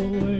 away.